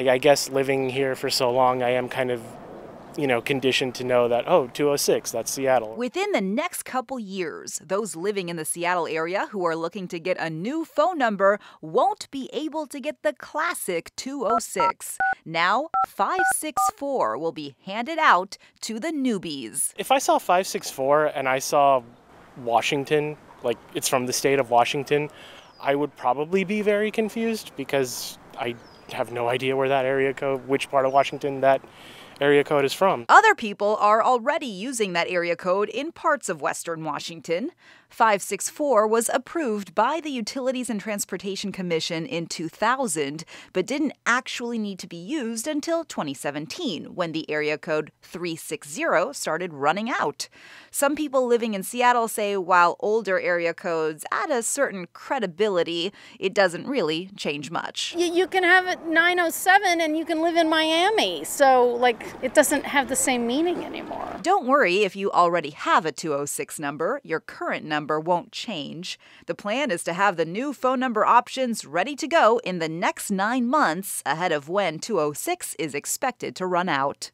I, I guess living here for so long, I am kind of you know, conditioned to know that, oh, 206, that's Seattle. Within the next couple years, those living in the Seattle area who are looking to get a new phone number won't be able to get the classic 206. Now, 564 will be handed out to the newbies. If I saw 564 and I saw Washington, like it's from the state of Washington, I would probably be very confused because I have no idea where that area code, which part of Washington that area code is from. Other people are already using that area code in parts of Western Washington. 564 was approved by the Utilities and Transportation Commission in 2000, but didn't actually need to be used until 2017 when the area code 360 started running out. Some people living in Seattle say while older area codes add a certain credibility, it doesn't really change much. You, you can have it 907 and you can live in Miami, so like it doesn't have the same meaning anymore. Don't worry if you already have a 206 number, your current number won't change. The plan is to have the new phone number options ready to go in the next nine months ahead of when 206 is expected to run out.